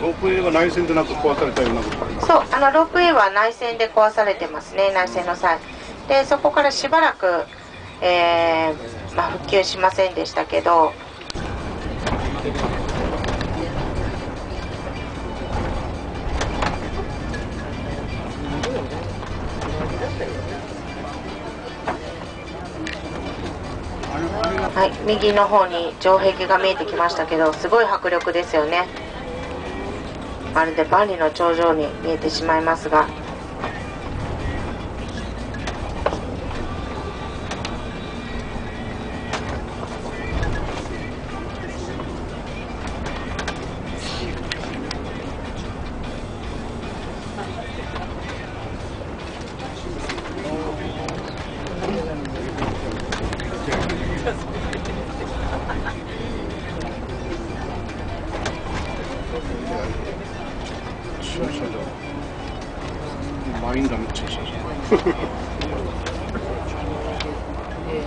ロープウェイは内線でなく壊されたようなそうあのロープウェイは内線で壊されてますね内線の際。でそこからしばらく、えーまあ、復旧しませんでしたけど。はい、右の方に城壁が見えてきましたけどすごい迫力ですよね。まるで万里の頂上に見えてしまいますが。 많이 남지. 예.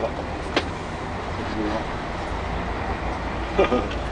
だね駐車場本当だ。